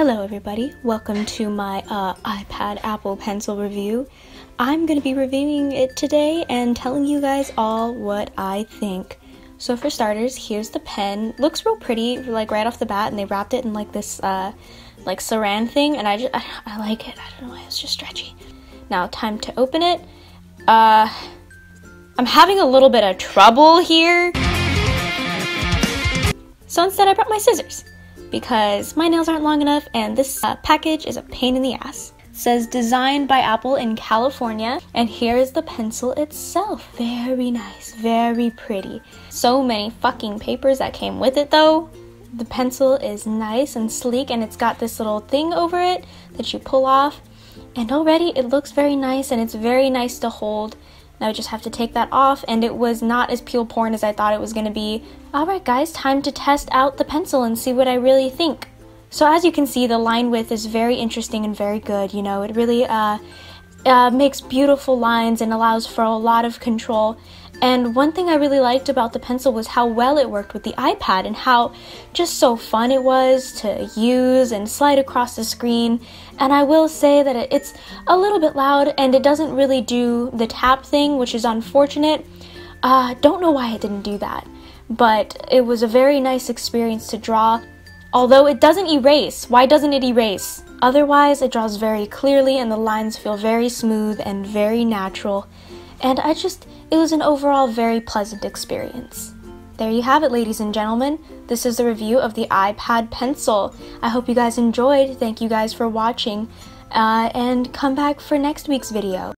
Hello everybody, welcome to my uh, iPad Apple Pencil review. I'm going to be reviewing it today and telling you guys all what I think. So for starters, here's the pen. Looks real pretty, like right off the bat, and they wrapped it in like this, uh, like saran thing, and I just, I, I like it. I don't know why, it's just stretchy. Now, time to open it. Uh, I'm having a little bit of trouble here. So instead I brought my scissors because my nails aren't long enough and this uh, package is a pain in the ass. It says designed by Apple in California and here is the pencil itself. Very nice, very pretty. So many fucking papers that came with it though. The pencil is nice and sleek and it's got this little thing over it that you pull off and already it looks very nice and it's very nice to hold. I would just have to take that off and it was not as peel porn as I thought it was going to be. Alright guys, time to test out the pencil and see what I really think. So as you can see, the line width is very interesting and very good, you know, it really uh, uh, makes beautiful lines and allows for a lot of control. And one thing I really liked about the pencil was how well it worked with the iPad and how just so fun it was to use and slide across the screen. And I will say that it's a little bit loud and it doesn't really do the tap thing, which is unfortunate. Uh, don't know why it didn't do that, but it was a very nice experience to draw. Although it doesn't erase. Why doesn't it erase? Otherwise, it draws very clearly and the lines feel very smooth and very natural. And I just, it was an overall very pleasant experience. There you have it, ladies and gentlemen. This is the review of the iPad Pencil. I hope you guys enjoyed. Thank you guys for watching. Uh, and come back for next week's video.